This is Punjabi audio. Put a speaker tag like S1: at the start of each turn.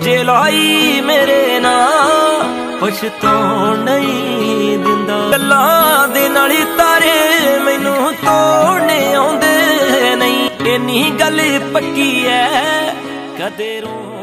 S1: ਜੇ ਲਾਈ ਮੇਰੇ ਨਾਲ ਪਛਤਾਉਣ ਨਹੀਂ ਦਿੰਦਾ। ਗੱਲਾਂ ਦੇ ਨਾਲ ਤਾਰੇ ਮੈਨੂੰ ਤੋੜਨੇ ਆਉਂਦੇ ਨਹੀਂ। ਇੰਨੀ ਗੱਲ ਪੱਕੀ ਐ, ਕਦੇ ਰੋ